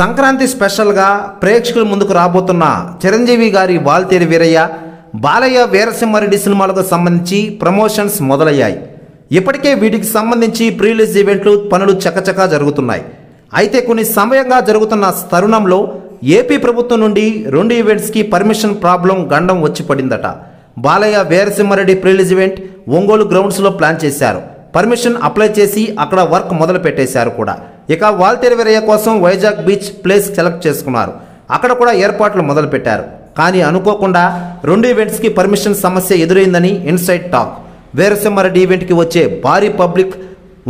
సంక్రాంతి స్పెషల్గా ప్రేక్షకుల ముందుకు రాబోతున్న చిరంజీవి గారి వాల్తేరి వీరయ్య బాలయ్య వీరసింహారెడ్డి సినిమాలకు సంబంధించి ప్రమోషన్స్ మొదలయ్యాయి. ఇప్పటికే వీటికి సంబంధించి ప్రీలీజ్ ఈవెంట్లు పనులు చకచకా జరుగుతున్నాయి. అయితే కొన్ని సమయంగా జరుగుతున్న తరుణంలో ఏపీ ప్రభుత్వం నుండి రెండు ఈవెంట్స్కి పర్మిషన్ ప్రాబ్లం గండం వచ్చి పడిందట. బాలయ్య వీరసింహారెడ్డి ప్రీలీజ్ ఈవెంట్ ఒంగోలు గ్రౌండ్స్లో ప్లాన్ చేశారు. పర్మిషన్ అప్లై చేసి అక్కడ వర్క్ మొదలు పెట్టేశారు కూడా. ఇక వాల్తేరు వీరయ్య కోసం వైజాగ్ బీచ్ ప్లేస్ సెలెక్ట్ చేసుకున్నారు. అక్కడ కూడా ఏర్పాట్లు మొదలుపెట్టారు. కానీ అనుకోకుండా రెండు ఈవెంట్స్కి పర్మిషన్ సమస్య ఎదురైందని ఇన్సైడ్ టాక్ వీరసింహారెడ్డి ఈవెంట్కి వచ్చే భారీ పబ్లిక్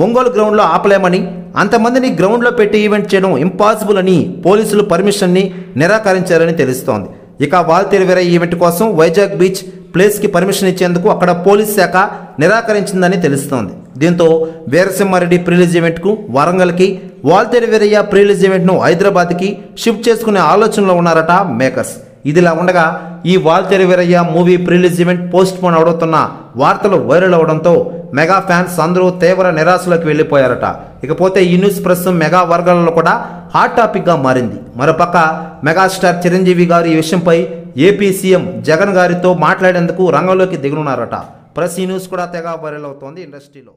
ఒంగోలు గ్రౌండ్లో ఆపలేమని అంతమందిని గ్రౌండ్లో పెట్టి ఈవెంట్ చేయడం ఇంపాసిబుల్ అని పోలీసులు పర్మిషన్ని నిరాకరించారని తెలుస్తోంది. ఇక వాల్తేరు వీరయ్య ఈవెంట్ కోసం వైజాగ్ బీచ్ ప్లేస్కి పర్మిషన్ ఇచ్చేందుకు అక్కడ పోలీస్ శాఖ నిరాకరించిందని తెలుస్తోంది. దీంతో వీరసింహారెడ్డి ప్రిలీజ్ ఈవెంట్కు వరంగల్కి వాల్తేరు వీరయ్య ప్రీలీజ్ ఈవెంట్ను హైదరాబాద్కి షిఫ్ట్ చేసుకునే ఆలోచనలో ఉన్నారట మేకర్స్. ఇదిలా ఉండగా ఈ Waltair Veerayya movie prerelease event postpone అవడుతున్న వార్తలు వైరల్ అవడంతో మెగా ఫ్యాన్స్ అందరూ తీవ్ర నిరాశలోకి వెళ్ళిపోయారట. ఇకపోతే ఈ న్యూస్ ప్రస్తుతం మెగా వర్గాలలో కూడా హాట్ టాపిక్గా మారింది. మరోపక్క మెగాస్టార్ చిరంజీవి గారు ఈ విషయంపై ఏపీ సీఎం జగన్ గారితో మాట్లాడేందుకు రంగంలోకి దిగనున్నారట. ప్రెస్ ఈ న్యూస్ కూడా తెగ వైరల్ అవుతోంది ఇండస్ట్రీలో.